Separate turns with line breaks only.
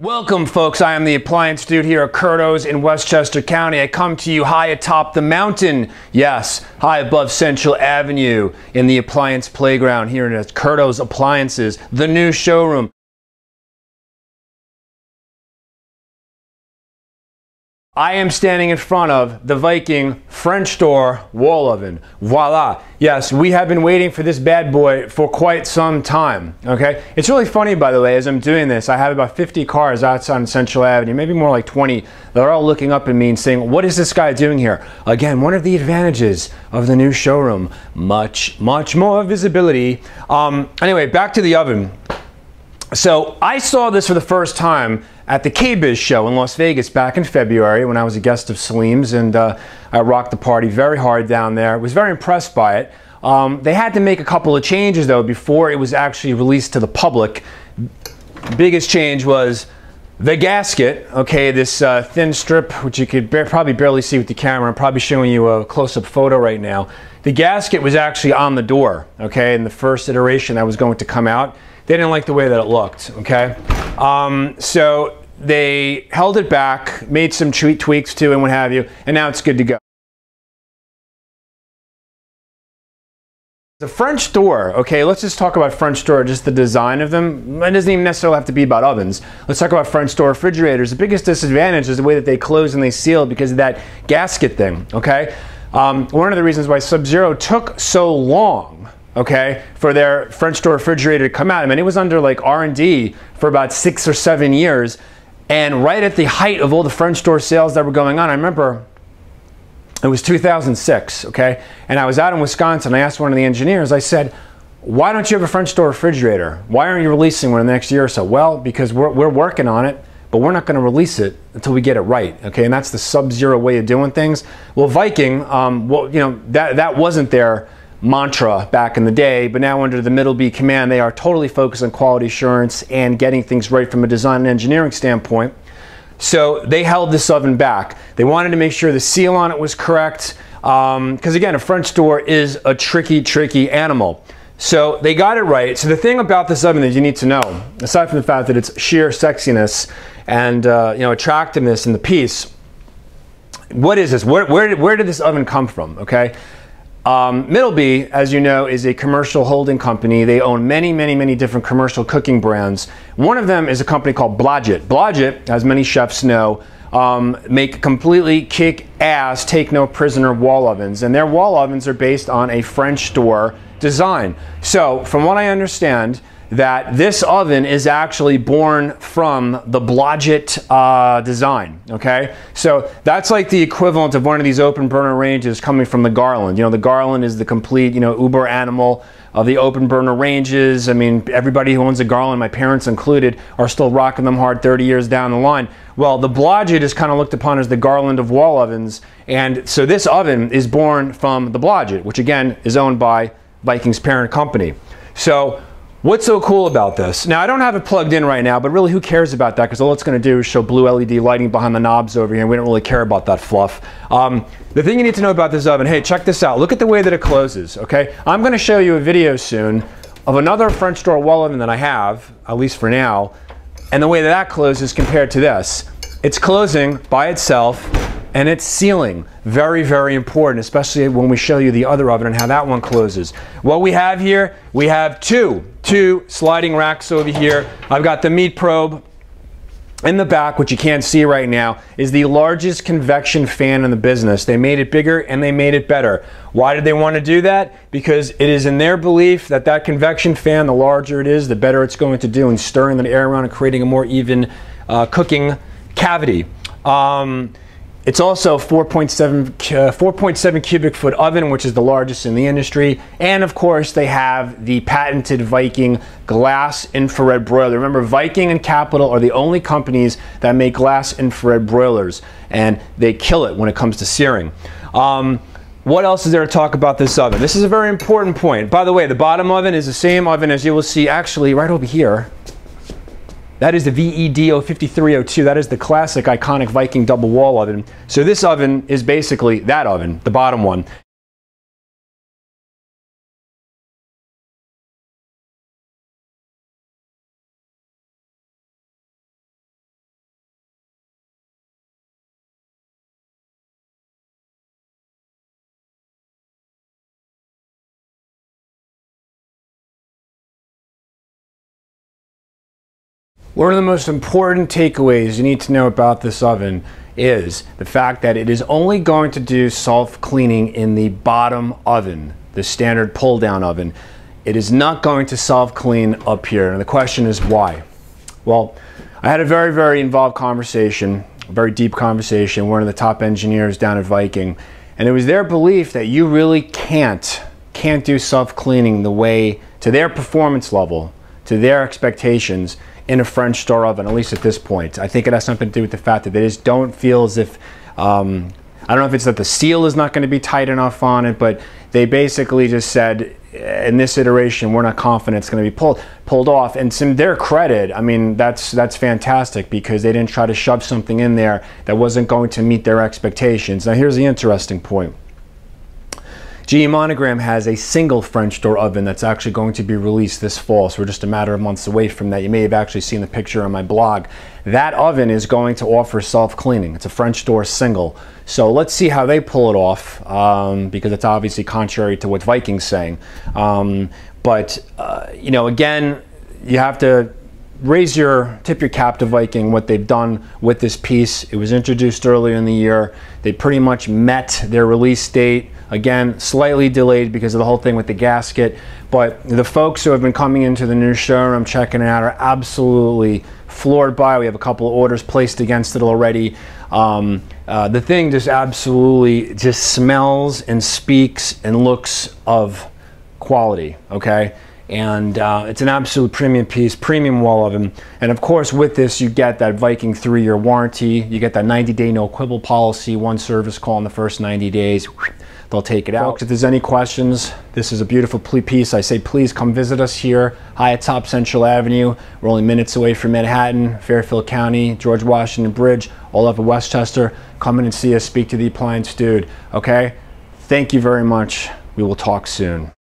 Welcome, folks. I am the appliance dude here at Curto's in Westchester County. I come to you high atop the mountain. Yes, high above Central Avenue in the appliance playground here at Curto's Appliances, the new showroom. I am standing in front of the Viking French door wall oven. Voila. Yes, we have been waiting for this bad boy for quite some time. Okay. It's really funny, by the way, as I'm doing this, I have about 50 cars outside on Central Avenue, maybe more like 20. They're all looking up at me and saying, what is this guy doing here? Again, one of the advantages of the new showroom. Much, much more visibility. Um, anyway, back to the oven. So I saw this for the first time at the KBIS show in Las Vegas back in February when I was a guest of Salim's and uh, I rocked the party very hard down there. Was very impressed by it. Um, they had to make a couple of changes though before it was actually released to the public. Biggest change was the gasket, okay, this uh, thin strip, which you could probably barely see with the camera. I'm probably showing you a close-up photo right now. The gasket was actually on the door, okay, in the first iteration that was going to come out. They didn't like the way that it looked, okay? Um, so they held it back, made some tweaks to it and what have you, and now it's good to go. The French door, okay, let's just talk about French door, just the design of them. It doesn't even necessarily have to be about ovens. Let's talk about French door refrigerators. The biggest disadvantage is the way that they close and they seal because of that gasket thing, okay? Um, one of the reasons why Sub-Zero took so long okay, for their French door refrigerator to come out. I mean, it was under like R&D for about six or seven years. And right at the height of all the French door sales that were going on, I remember it was 2006, okay? And I was out in Wisconsin. I asked one of the engineers, I said, why don't you have a French door refrigerator? Why aren't you releasing one in the next year or so? Well, because we're, we're working on it, but we're not going to release it until we get it right, okay? And that's the sub-zero way of doing things. Well, Viking, um, well, you know, that, that wasn't their mantra back in the day, but now under the Middleby command, they are totally focused on quality assurance and getting things right from a design and engineering standpoint. So they held this oven back. They wanted to make sure the seal on it was correct, because um, again, a French door is a tricky, tricky animal. So they got it right. So the thing about this oven that you need to know, aside from the fact that it's sheer sexiness and uh, you know attractiveness in the piece, what is this? Where, where, did, where did this oven come from? Okay, um, Middleby, as you know, is a commercial holding company. They own many, many, many different commercial cooking brands. One of them is a company called Blodgett. Blodgett, as many chefs know, um, make completely kick-ass, take-no-prisoner wall ovens. And their wall ovens are based on a French door design. So, from what I understand, that this oven is actually born from the Blodgett uh, design, okay? So that's like the equivalent of one of these open burner ranges coming from the Garland. You know, the Garland is the complete, you know, uber animal of the open burner ranges. I mean, everybody who owns a Garland, my parents included, are still rocking them hard 30 years down the line. Well, the Blodgett is kind of looked upon as the Garland of wall ovens. And so this oven is born from the Blodgett, which again is owned by Viking's parent company. So What's so cool about this? Now, I don't have it plugged in right now, but really who cares about that? Because all it's going to do is show blue LED lighting behind the knobs over here. We don't really care about that fluff. Um, the thing you need to know about this oven, hey, check this out. Look at the way that it closes, okay? I'm going to show you a video soon of another French door wall oven that I have, at least for now, and the way that that closes compared to this. It's closing by itself and it's sealing. Very, very important, especially when we show you the other oven and how that one closes. What we have here, we have two, two sliding racks over here. I've got the meat probe in the back, which you can't see right now, is the largest convection fan in the business. They made it bigger and they made it better. Why did they want to do that? Because it is in their belief that that convection fan, the larger it is, the better it's going to do in stirring the air around and creating a more even uh, cooking cavity. Um, it's also 4.7 uh, 4.7 cubic foot oven, which is the largest in the industry. And of course, they have the patented Viking glass infrared broiler. Remember, Viking and Capital are the only companies that make glass infrared broilers, and they kill it when it comes to searing. Um, what else is there to talk about this oven? This is a very important point. By the way, the bottom oven is the same oven as you will see actually right over here that is the VEDO 5302. That is the classic iconic Viking double wall oven. So this oven is basically that oven, the bottom one. One of the most important takeaways you need to know about this oven is the fact that it is only going to do self-cleaning in the bottom oven, the standard pull-down oven. It is not going to self-clean up here. And the question is why? Well, I had a very, very involved conversation, a very deep conversation, one of the top engineers down at Viking, and it was their belief that you really can't, can't do self-cleaning the way, to their performance level, to their expectations, in a French door oven, at least at this point. I think it has something to do with the fact that they just don't feel as if, um, I don't know if it's that the seal is not going to be tight enough on it, but they basically just said, in this iteration, we're not confident it's going to be pulled pulled off. And to their credit, I mean, that's that's fantastic because they didn't try to shove something in there that wasn't going to meet their expectations. Now, here's the interesting point. GE Monogram has a single French door oven that's actually going to be released this fall, so we're just a matter of months away from that. You may have actually seen the picture on my blog. That oven is going to offer self-cleaning. It's a French door single. So let's see how they pull it off, um, because it's obviously contrary to what Viking's saying. Um, but, uh, you know, again, you have to raise your tip your cap to Viking what they've done with this piece. It was introduced earlier in the year. They pretty much met their release date. Again, slightly delayed because of the whole thing with the gasket. But the folks who have been coming into the new showroom, checking it out, are absolutely floored by. We have a couple of orders placed against it already. Um, uh, the thing just absolutely just smells and speaks and looks of quality, okay? And uh, it's an absolute premium piece, premium wall oven. And of course, with this, you get that Viking three-year warranty. You get that 90-day no quibble policy, one service call in the first 90 days they'll take it out. Folks, if there's any questions, this is a beautiful piece. I say please come visit us here, high atop Central Avenue. We're only minutes away from Manhattan, Fairfield County, George Washington Bridge, all up in Westchester. Come in and see us, speak to the appliance dude, okay? Thank you very much. We will talk soon.